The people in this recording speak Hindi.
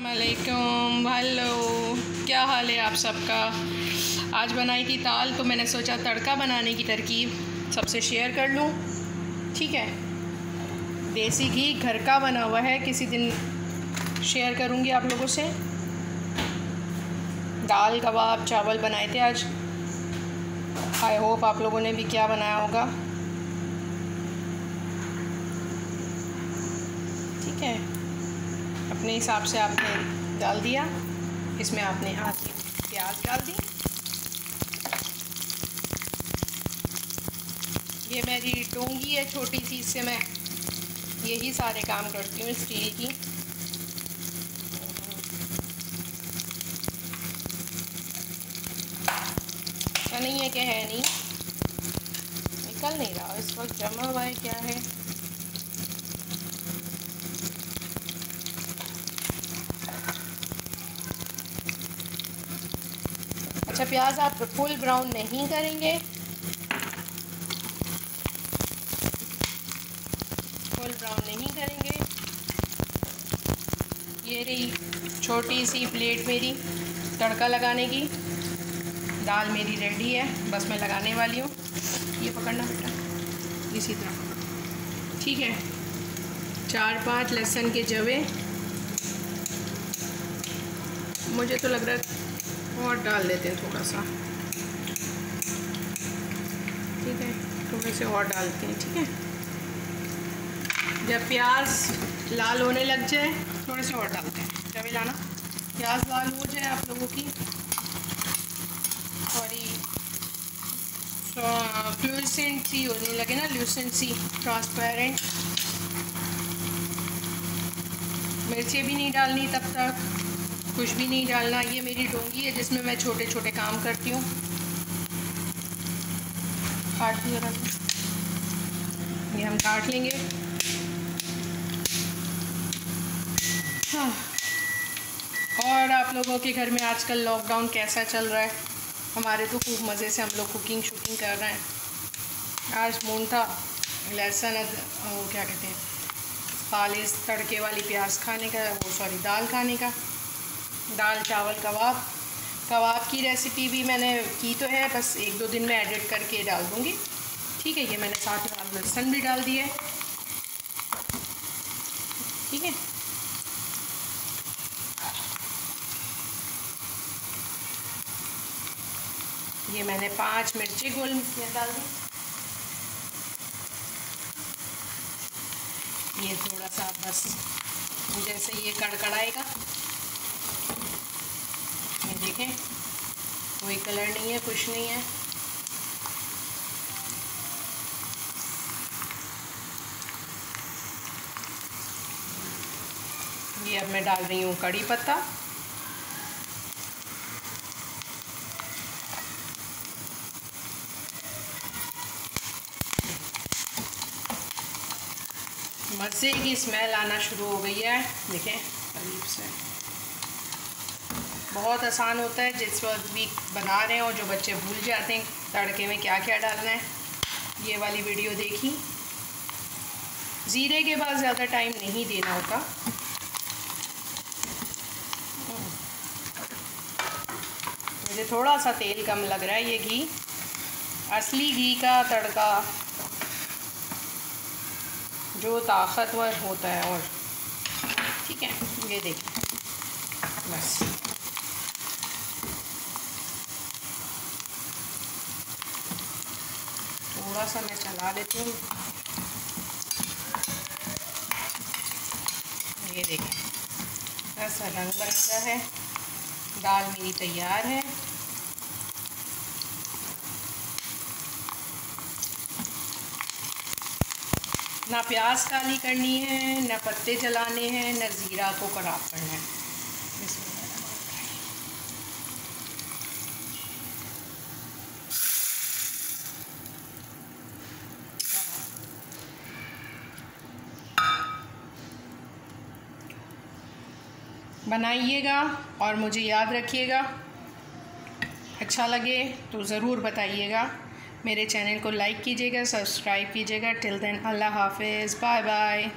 अलैक्म हेलो क्या हाल है आप सबका? आज बनाई थी दाल तो मैंने सोचा तड़का बनाने की तरकीब सबसे शेयर कर लूँ। ठीक है? देसी घी घर का बना हुआ है। किसी दिन शेयर करूँगी आप लोगों से। दाल, कबाब, चावल बनाए थे आज। आई होप आप लोगों ने भी क्या बनाया होगा। ठीक है? अपने हिसाब से आपने डाल दिया। इसमें आपने आधी प्याज डाल दी। ये मेरी टोंगी है छोटी सी, इससे मैं यही सारे काम करती हूँ स्टील की नहीं है कि है नहीं। निकल नहीं रहा। इस वक्त जमा हुआ है, क्या है? अच्छा प्याज आप फुल ब्राउन नहीं करेंगे। फुल ब्राउन नहीं करेंगे। ये रही छोटी सी प्लेट मेरी, तड़का लगाने की। दाल मेरी रेडी है, बस मैं लगाने वाली हूँ। ये पकड़ना बेटा, इसी तरह। ठीक है, चार पाँच लहसुन के जवे। मुझे तो लग रहा है और डाल देते हैं थोड़ा सा। ठीक है? थोड़े से और डालते हैं, ठीक है? जब प्याज लाल होने लग जाए, थोड़े से और डालते हैं। जब लाना? प्याज लाल हो जाए आप लोगों की सॉरी फ्लूसेंट सी होने लगे ना ल्यूसेंट सी ट्रांसपेरेंट मिर्ची भी नहीं डालनी तब तक। कुछ भी नहीं डालना, ये मेरी डोंगी है जिसमें मैं छोटे छोटे काम करती हूँ। काट ये हम काट लेंगे। हाँ और आप लोगों के घर में आजकल लॉकडाउन कैसा चल रहा है? हमारे तो खूब मज़े से हम लोग कुकिंग शुकिंग कर रहे हैं। आज मून था, लहसुन वो क्या कहते हैं? पालिस तड़के वाली प्याज खाने का, वो सॉरी दाल खाने का। दाल चावल कबाब। कबाब की रेसिपी भी मैंने की तो है, बस एक दो दिन में एडिट करके डाल दूँगी। ठीक है, ये मैंने साथ में लहसुन भी डाल दिया ठीक है? ये मैंने पाँच मिर्ची गोल डाल दी। ये थोड़ा सा बस, जैसे ये कड़कड़ाएगा। देखें कोई कलर नहीं है, कुछ नहीं है। ये अब मैं डाल रही हूँ कड़ी पत्ता। मज़े की स्मेल आना शुरू हो गई है। देखें करीब से। बहुत आसान होता है, जिस वक्त भी बना रहे हैं और जो बच्चे भूल जाते हैं, तड़के में क्या क्या डालना है, ये वाली वीडियो देखी। ज़ीरे के बाद ज़्यादा टाइम नहीं देना होता। मुझे थोड़ा सा तेल कम लग रहा है ये घी। असली घी का तड़का जो ताकतवर होता है और, ठीक है, ये देखिए। बस। थोड़ा सा मैं चला देती हूँ ये देखें ऐसा रंग बरंगा है। दाल मेरी तैयार है। ना प्याज काली करनी है, ना पत्ते जलाने हैं, ना ज़ीरा को खराब करना है। बनाइएगा और मुझे याद रखिएगा। अच्छा लगे तो ज़रूर बताइएगा। मेरे चैनल को लाइक कीजिएगा, सब्सक्राइब कीजिएगा। टिल देन अल्लाह हाफिज़। Bye bye.